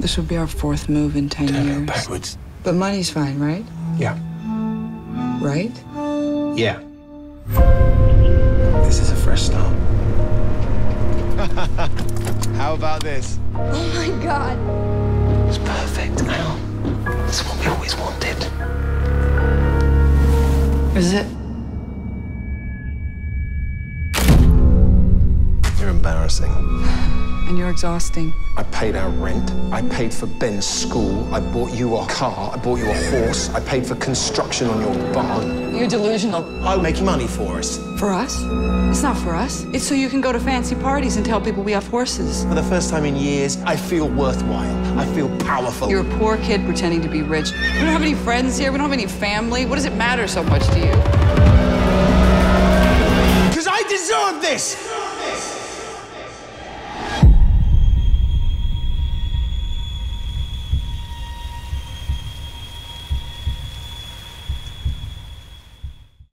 This will be our fourth move in 10 Turn years. backwards. But money's fine, right? Yeah. Right? Yeah. This is a fresh start. How about this? Oh my god. It's perfect now. It's what we always wanted. Is it? You're embarrassing. And you're exhausting. I paid our rent. I paid for Ben's school. I bought you a car. I bought you a horse. I paid for construction on your barn. You're delusional. I'll make money for us. For us? It's not for us. It's so you can go to fancy parties and tell people we have horses. For the first time in years, I feel worthwhile. I feel powerful. You're a poor kid pretending to be rich. We don't have any friends here. We don't have any family. What does it matter so much to you? Because I deserve this!